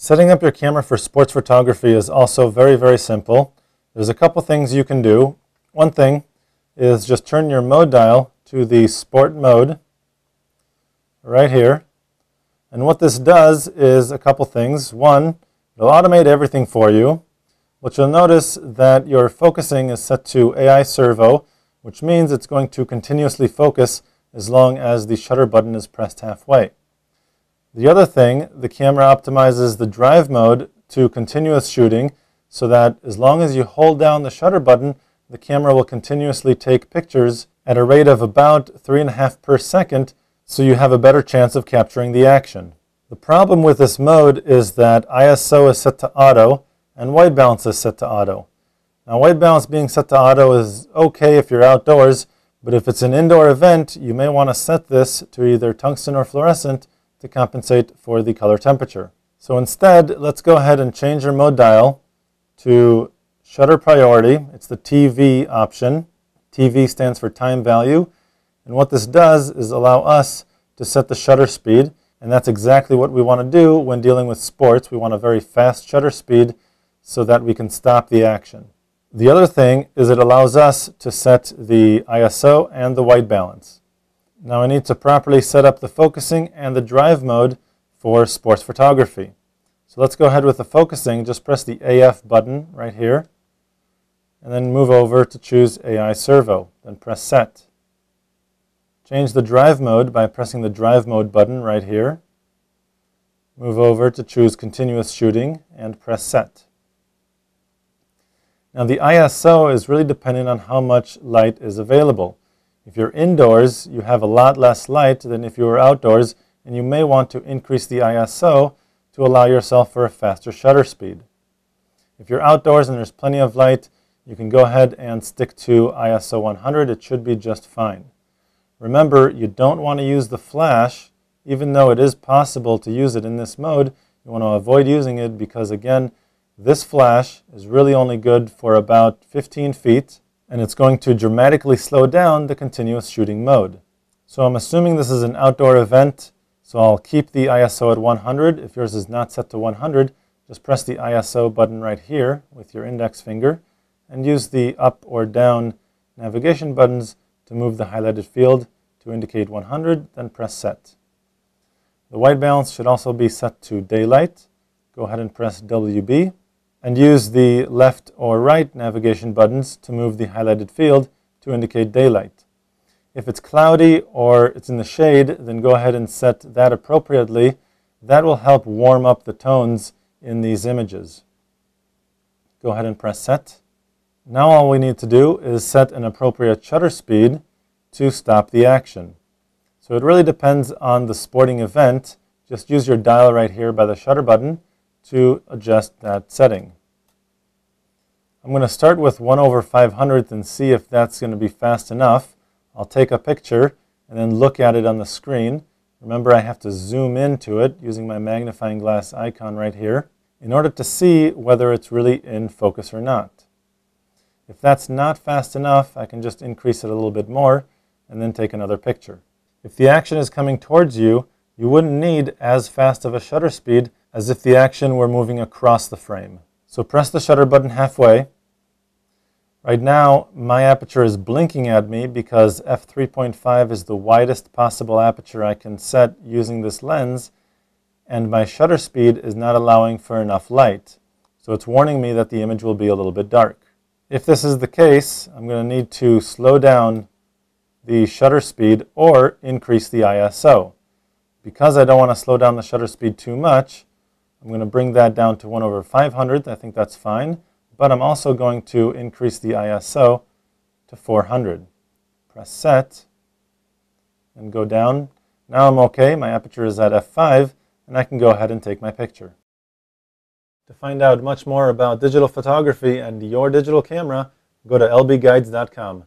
Setting up your camera for sports photography is also very, very simple. There's a couple things you can do. One thing is just turn your mode dial to the sport mode right here. And what this does is a couple things. One, it'll automate everything for you. But you'll notice that your focusing is set to AI servo, which means it's going to continuously focus as long as the shutter button is pressed halfway. The other thing, the camera optimizes the drive mode to continuous shooting so that as long as you hold down the shutter button, the camera will continuously take pictures at a rate of about 3.5 per second so you have a better chance of capturing the action. The problem with this mode is that ISO is set to auto and white balance is set to auto. Now white balance being set to auto is okay if you're outdoors, but if it's an indoor event, you may want to set this to either tungsten or fluorescent to compensate for the color temperature. So instead, let's go ahead and change your mode dial to shutter priority. It's the TV option. TV stands for time value. And what this does is allow us to set the shutter speed. And that's exactly what we want to do when dealing with sports. We want a very fast shutter speed so that we can stop the action. The other thing is it allows us to set the ISO and the white balance. Now I need to properly set up the focusing and the drive mode for sports photography. So let's go ahead with the focusing. Just press the AF button right here and then move over to choose AI Servo. Then press Set. Change the drive mode by pressing the drive mode button right here. Move over to choose Continuous Shooting and press Set. Now the ISO is really dependent on how much light is available. If you're indoors, you have a lot less light than if you were outdoors, and you may want to increase the ISO to allow yourself for a faster shutter speed. If you're outdoors and there's plenty of light, you can go ahead and stick to ISO 100. It should be just fine. Remember, you don't want to use the flash, even though it is possible to use it in this mode. You want to avoid using it because, again, this flash is really only good for about 15 feet and it's going to dramatically slow down the continuous shooting mode. So I'm assuming this is an outdoor event, so I'll keep the ISO at 100. If yours is not set to 100, just press the ISO button right here with your index finger and use the up or down navigation buttons to move the highlighted field to indicate 100, then press set. The white balance should also be set to daylight. Go ahead and press WB and use the left or right navigation buttons to move the highlighted field to indicate daylight. If it's cloudy or it's in the shade, then go ahead and set that appropriately. That will help warm up the tones in these images. Go ahead and press set. Now all we need to do is set an appropriate shutter speed to stop the action. So it really depends on the sporting event. Just use your dial right here by the shutter button to adjust that setting. I'm going to start with 1 over 500th and see if that's going to be fast enough. I'll take a picture and then look at it on the screen. Remember I have to zoom into it using my magnifying glass icon right here in order to see whether it's really in focus or not. If that's not fast enough, I can just increase it a little bit more and then take another picture. If the action is coming towards you, you wouldn't need as fast of a shutter speed as if the action were moving across the frame. So press the shutter button halfway. Right now, my aperture is blinking at me because f3.5 is the widest possible aperture I can set using this lens, and my shutter speed is not allowing for enough light. So it's warning me that the image will be a little bit dark. If this is the case, I'm going to need to slow down the shutter speed or increase the ISO. Because I don't want to slow down the shutter speed too much, I'm going to bring that down to 1 over 500. I think that's fine. But I'm also going to increase the ISO to 400. Press set and go down. Now I'm okay. My aperture is at f5 and I can go ahead and take my picture. To find out much more about digital photography and your digital camera, go to lbguides.com.